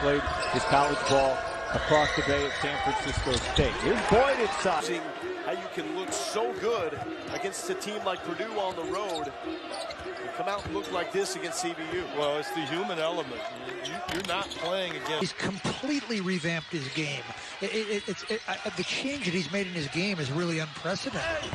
his college ball across the bay at San Francisco State. Here's Boyd inside. Seeing how you can look so good against a team like Purdue on the road and come out and look like this against CBU. Well, it's the human element. You, are not playing against. He's completely revamped his game. It, it, it's it, the change that he's made in his game is really unprecedented.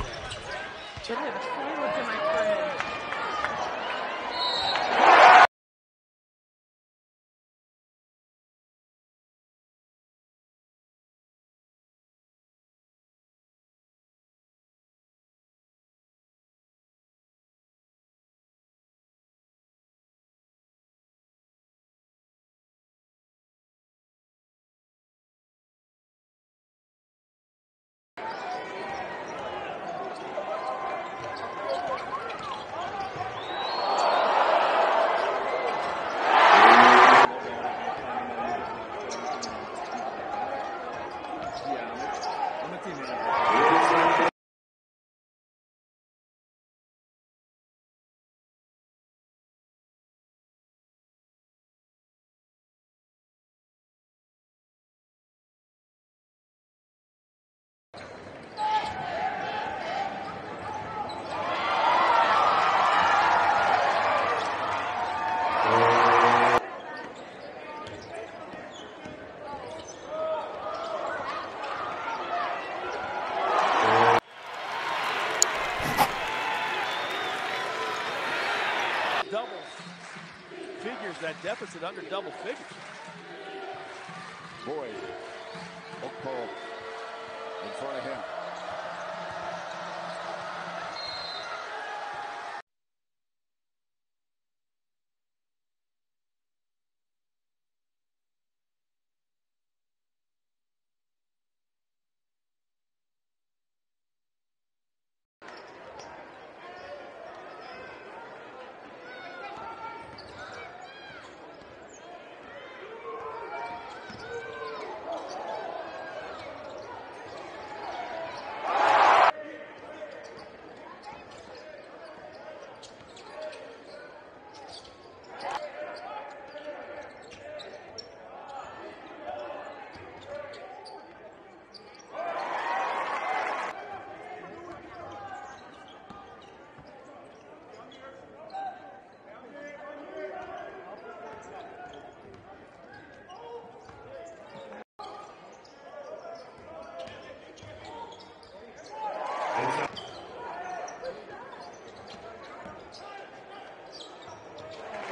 figures, that deficit under double figures. Boyd, Okpo in front of him.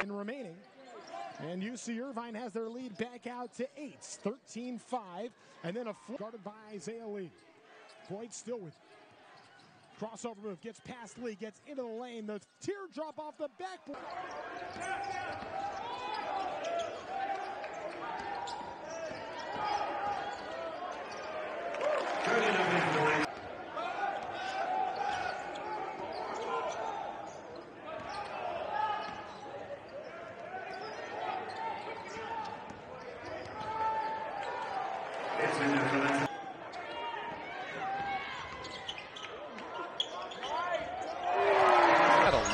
And remaining. And UC Irvine has their lead back out to eight, 13 5. And then a fl- guarded by Isaiah Lee. Boyd still with crossover move, gets past Lee, gets into the lane. The teardrop off the backboard. Gotta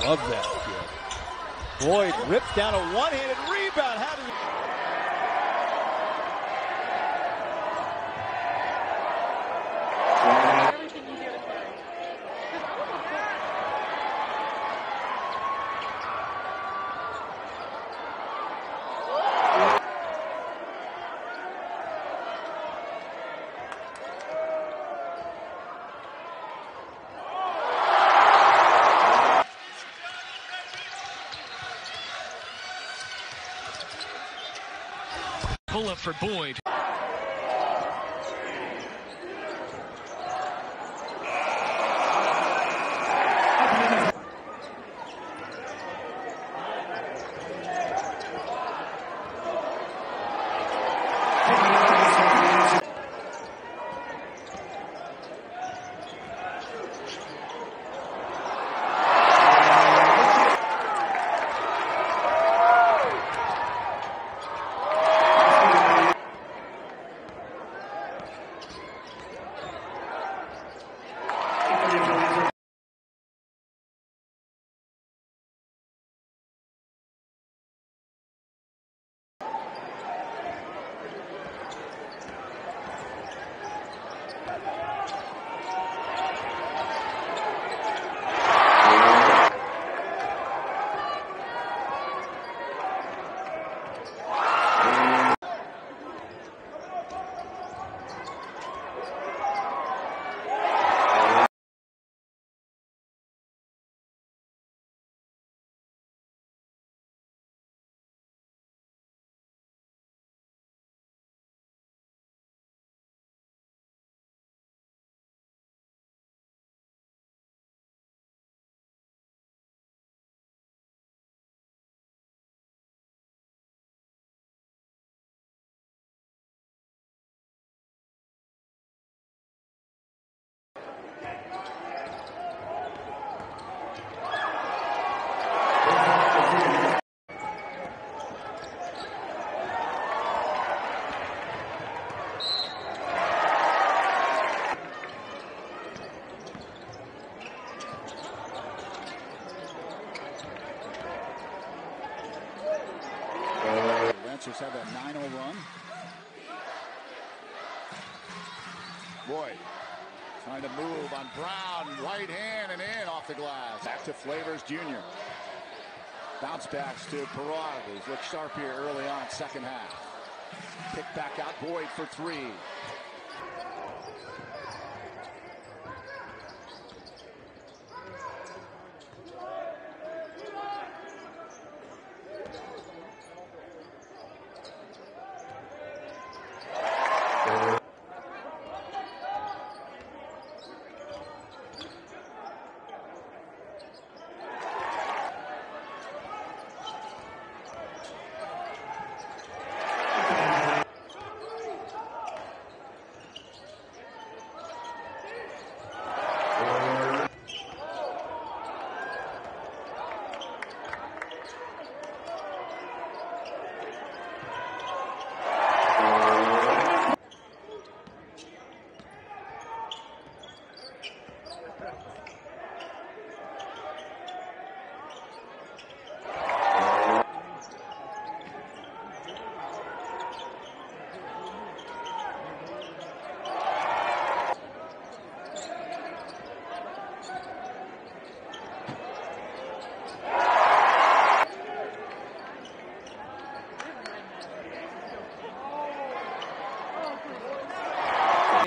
love that kid. Boyd rips down a one-handed rebound. For Boyd. Have a 9-0 run. Boyd trying to move on Brown, right hand and in off the glass. Back to Flavors Jr. Bounce backs to Parada. He's looked sharp here early on, second half. Pick back out Boyd for three.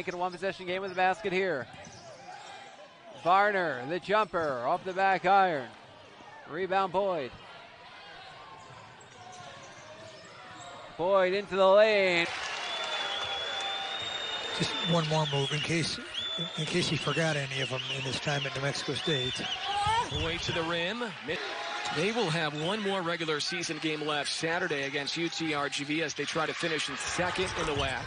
Making a one possession game with the basket here. Varner, the jumper, off the back iron. Rebound Boyd. Boyd into the lane. Just one more move in case in case he forgot any of them in his time at New Mexico State. Boyd to the rim. They will have one more regular season game left Saturday against UTRGV as they try to finish in second in the WAC.